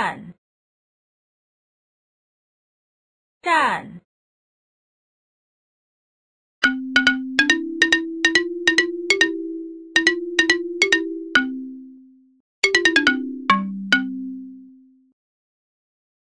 站，站。